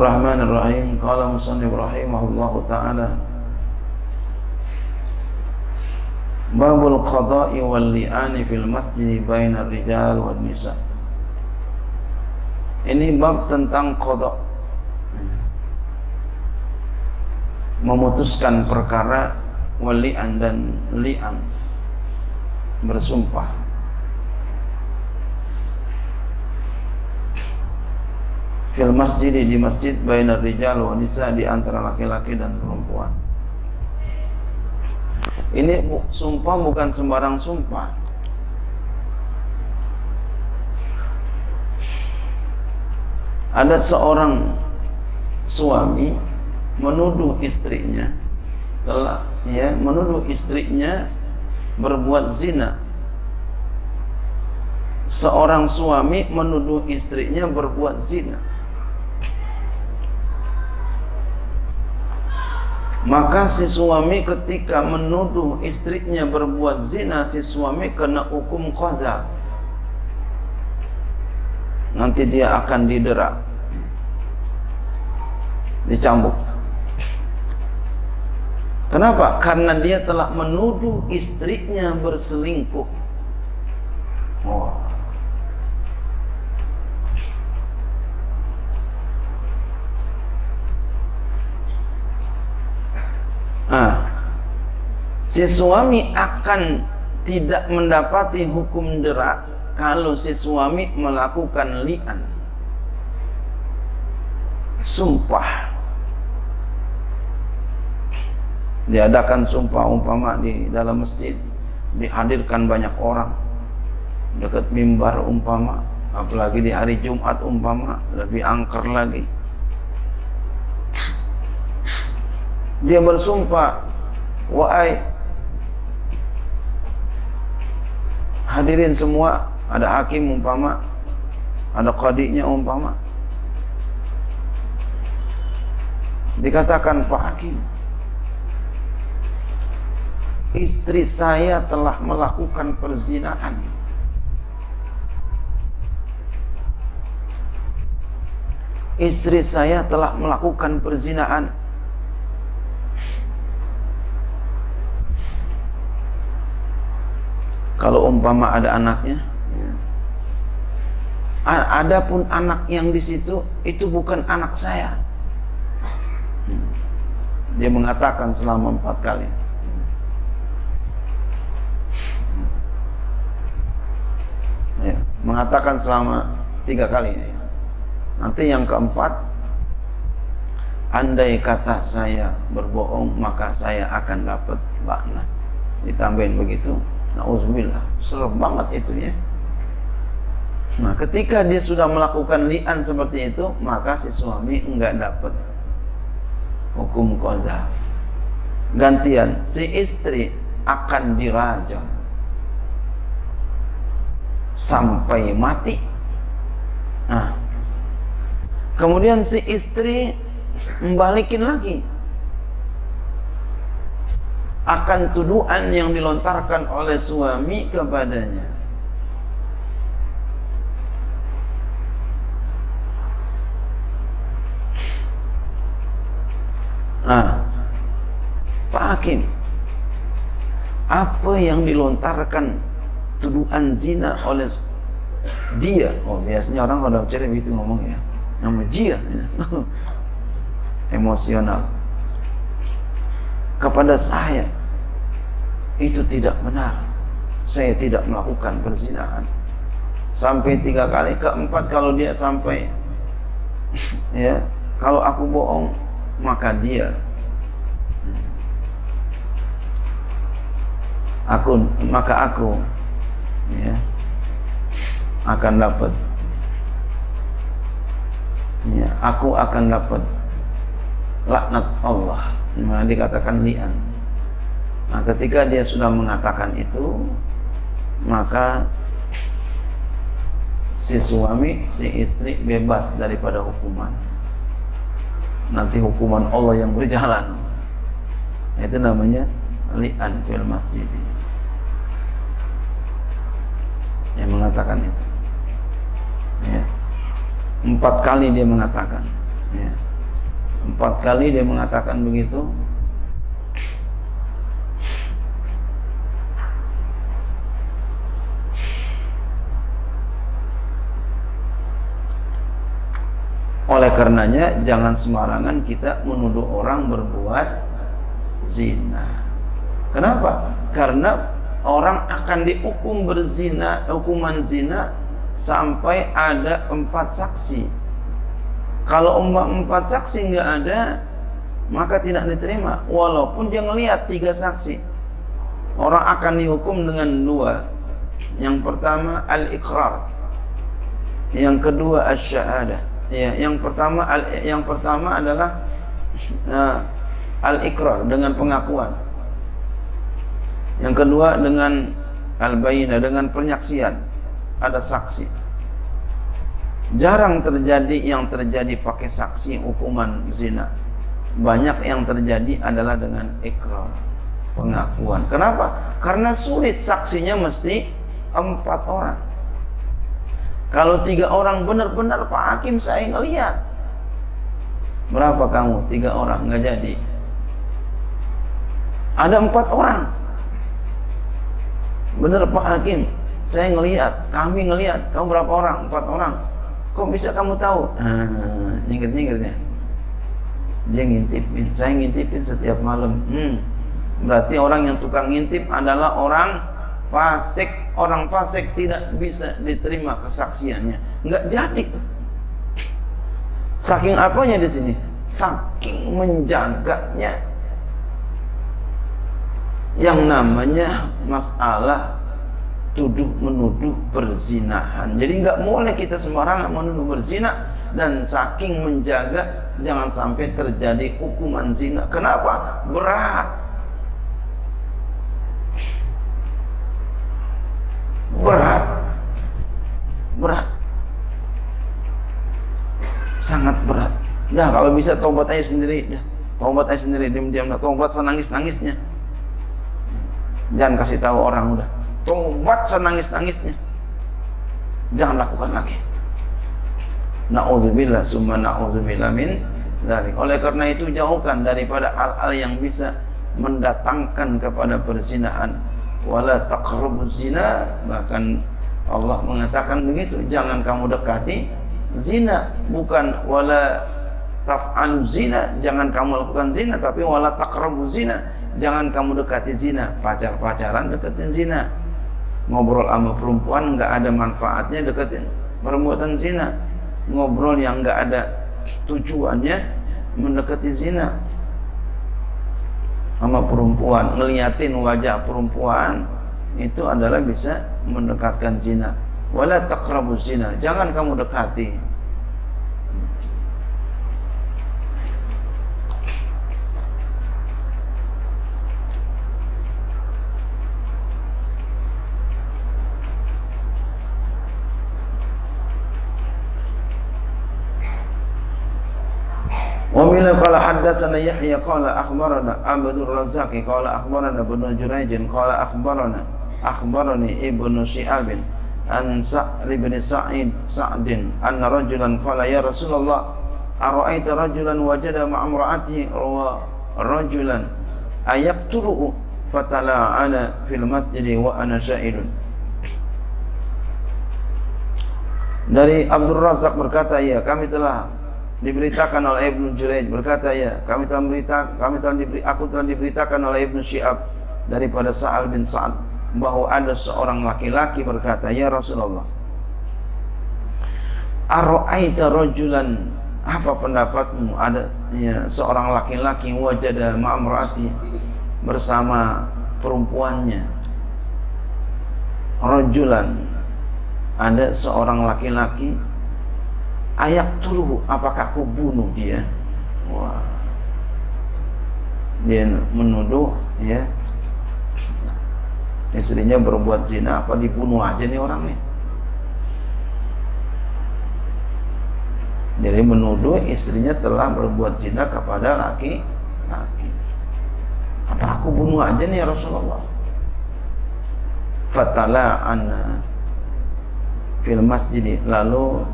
Bismillahirrahmanirrahim. Qala musannif rahimahullahu taala Babul qada'i wal li'ani fil masjid bainar rijal wan nisa. Ini bab tentang qada. Memutuskan perkara wali'an dan li'an bersumpah. Fil masjid di masjid bainar rijal wan nisa di antara laki-laki dan perempuan. Ini sumpah bukan sembarang sumpah. Ada seorang suami menuduh istrinya telah ya menuduh istrinya berbuat zina. Seorang suami menuduh istrinya berbuat zina. Maka si suami ketika menuduh istrinya berbuat zina, si suami kena hukum qazaf. Nanti dia akan didera. Dicambuk. Kenapa? Karena dia telah menuduh istrinya berselingkuh. Ah, si suami akan tidak mendapati hukum derak kalau si suami melakukan li'an. Sumpah. Diadakan sumpah umpama di dalam masjid, dihadirkan banyak orang dekat mimbar umpama, apalagi di hari Jumat umpama lebih angker lagi dia bersumpah wahai hadirin semua ada hakim umpama ada qadinya umpama. Dikatakan Pak Hakim istri saya telah melakukan perzinahan istri saya telah melakukan perzinahan Kalau umpama ada anaknya, ya. ada pun anak yang di situ itu bukan anak saya. Dia mengatakan selama empat kali. Ya, mengatakan selama tiga kali. Nanti yang keempat, andai kata saya berbohong maka saya akan dapat laknat. Ditambahin begitu, Nauzubillah, serem banget itu ya. Nah, ketika dia sudah melakukan li'an seperti itu, maka si suami enggak dapat hukum qazaf. Gantian, si istri akan dirajam sampai mati. Nah, kemudian si istri membalikin lagi akan tuduhan yang dilontarkan oleh suami kepadanya. Nah, Pak Hakim, apa yang dilontarkan tuduhan zina oleh dia? Oh, biasanya orang kalau bicara begitu ngomong ya, nama dia, emosional kepada saya itu tidak benar. Saya tidak melakukan perzinahan. Sampai tiga kali, keempat kalau dia sampai ya, kalau aku bohong maka dia aku maka aku ya akan dapat ya aku akan dapat laknat Allah nah, dikatakan lian Nah, ketika dia sudah mengatakan itu, maka si suami, si istri bebas daripada hukuman. Nanti hukuman Allah yang berjalan. Itu namanya li'an fil masjid. Yang mengatakan itu. Ya. Empat kali dia mengatakan. ya. Empat kali dia mengatakan begitu Oleh karenanya jangan sembarangan kita menuduh orang berbuat zina. Kenapa? Karena orang akan dihukum berzina, hukuman zina sampai ada empat saksi. Kalau empat saksi nggak ada, maka tidak diterima. Walaupun dia ngelihat tiga saksi, orang akan dihukum dengan dua. Yang pertama al-iqrar, yang kedua as-syahadah. Ya, yang pertama al, yang pertama adalah uh, al-iqrar dengan pengakuan. Yang kedua dengan al-bayyinah dengan penyaksian. Ada saksi. Jarang terjadi yang terjadi pakai saksi hukuman zina. Banyak yang terjadi adalah dengan ikrar, pengakuan. Kenapa? Karena sulit saksinya mesti empat orang. Kalau tiga orang benar-benar Pak Hakim saya ngelihat. Berapa kamu? Tiga orang nggak jadi. Ada empat orang. Benar Pak Hakim, saya ngelihat, kami ngelihat. Kamu berapa orang? Empat orang. Kok bisa kamu tahu? Ah, nyingkir-nyingkirnya. Dia ngintipin, saya ngintipin setiap malam. Hmm. Berarti orang yang tukang ngintip adalah orang fasik orang fasik tidak bisa diterima kesaksiannya nggak jadi tuh saking apanya di sini saking menjaganya yang namanya masalah tuduh menuduh berzinahan jadi nggak boleh kita sembarangan menuduh berzina dan saking menjaga jangan sampai terjadi hukuman zina. Kenapa? Berat. Berat. Berat. Sangat berat. Dah kalau bisa tobat aja sendiri. Dah tobat aja sendiri diam-diam. Dah tobat senangis-nangisnya. Jangan kasih tahu orang udah tobat senangis-nangisnya jangan lakukan lagi. Na'udzubillah summa na'udzubillah min dari oleh karena itu jauhkan daripada hal-hal yang bisa mendatangkan kepada perzinahan wala taqrabu zina. Bahkan Allah mengatakan begitu jangan kamu dekati zina. Bukan wala taf'alu zina jangan kamu lakukan zina tapi wala taqrabu zina jangan kamu dekati zina. Pacar-pacaran deketin zina ngobrol sama perempuan nggak ada manfaatnya deketin perbuatan zina. Ngobrol yang nggak ada tujuannya mendekati zina. Sama perempuan ngeliatin wajah perempuan itu adalah bisa mendekatkan zina. Wala taqrabu zina jangan kamu dekati Mila qala haddatsana Yahya qala akhbarana Abdul Razzaq qala akhbarana Ibnu Jurayj qala akhbarana akhbarani Ibnu Syihab bin ansa bin Sa'id Sa'din anna rajulan qala ya Rasulullah ara'aita rajulan wajada ma'amra'ati wa rajulan ayaqturu fatala'ana fil masjid wa ana syahidun. Dari Abdul Razak berkata, ya kami telah diberitakan oleh Ibnu Jurayj berkata ya kami telah berita kami telah diberi aku telah diberitakan oleh Ibnu Syihab daripada Sa'al bin Sa'ad bahwa ada seorang laki-laki berkata ya Rasulullah Ara'aita rajulan? Apa pendapatmu? Ada ya, seorang laki-laki wajada ma'amrati bersama perempuannya. Rajulan ada seorang laki-laki ayak tuluhu apakah aku bunuh dia? Wah. Dia menuduh ya. Istrinya berbuat zina apa dibunuh aja nih orang nih? Jadi menuduh istrinya telah berbuat zina kepada laki laki apa aku bunuh aja nih ya Rasulullah? Fatala anna fil masjid. Lalu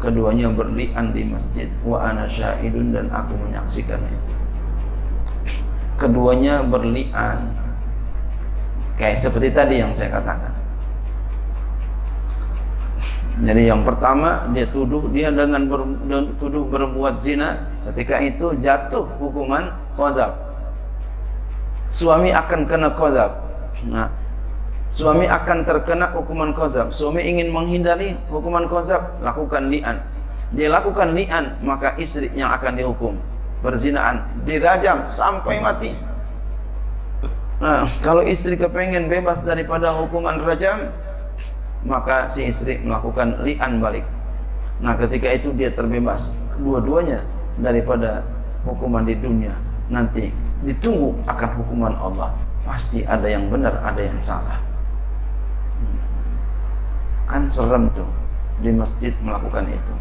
keduanya berlian di masjid. Wa ana syahidun dan aku menyaksikan itu. Keduanya berlian. Kayak seperti tadi yang saya katakan. Jadi yang pertama dia tuduh dia dengan ber, tuduh berbuat zina. Ketika itu jatuh hukuman qadzaf suami akan kena qadzaf nah Suami akan terkena hukuman kozab. Suami ingin menghindari hukuman kozab, lakukan li'an. Dia lakukan li'an, maka istri yang akan dihukum. Berzinaan, dirajam sampai mati. Nah, kalau istri kepengen bebas daripada hukuman rajam, maka si istri melakukan li'an balik. Nah, ketika itu dia terbebas dua-duanya daripada hukuman di dunia. Nanti ditunggu akan hukuman Allah. Pasti ada yang benar, ada yang salah kan serem tuh di masjid melakukan itu.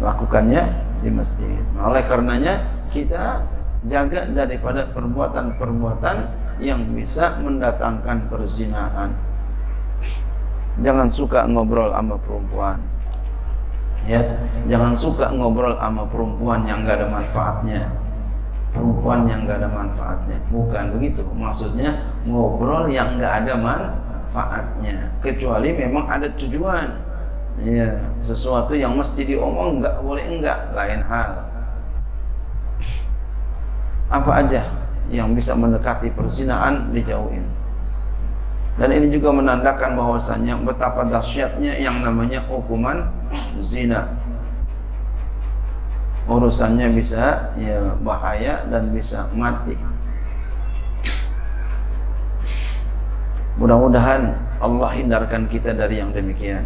Lakukannya di masjid. Nah, oleh karenanya kita jaga daripada perbuatan-perbuatan yang bisa mendatangkan perzinahan. Jangan suka ngobrol sama perempuan. Ya jangan suka ngobrol sama perempuan yang gak ada manfaatnya. Perempuan yang gak ada manfaatnya. Bukan begitu. Maksudnya ngobrol yang gak ada manfaatnya manfaatnya. Kecuali memang ada tujuan. Ya sesuatu yang mesti diomong nggak boleh enggak lain hal. Apa aja yang bisa mendekati perzinaan dijauhin. Dan ini juga menandakan bahwasannya betapa dahsyatnya yang namanya hukuman zina. Urusannya bisa ya bahaya dan bisa mati Mudah-mudahan Allah hindarkan kita dari yang demikian.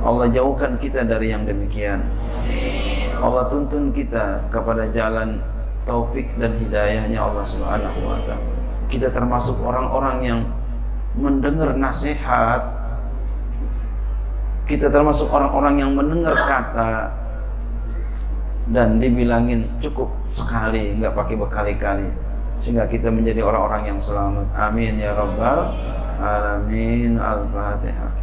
Allah jauhkan kita dari yang demikian. Allah tuntun kita kepada jalan taufik dan hidayahnya Allah Subhanahu wa taala. Kita termasuk orang-orang yang mendengar nasihat. Kita termasuk orang-orang yang mendengar kata dan dibilangin cukup sekali, enggak pakai berkali-kali sehingga kita menjadi orang-orang yang selamat. Amin ya rabbal alamin. Al-Fatihah.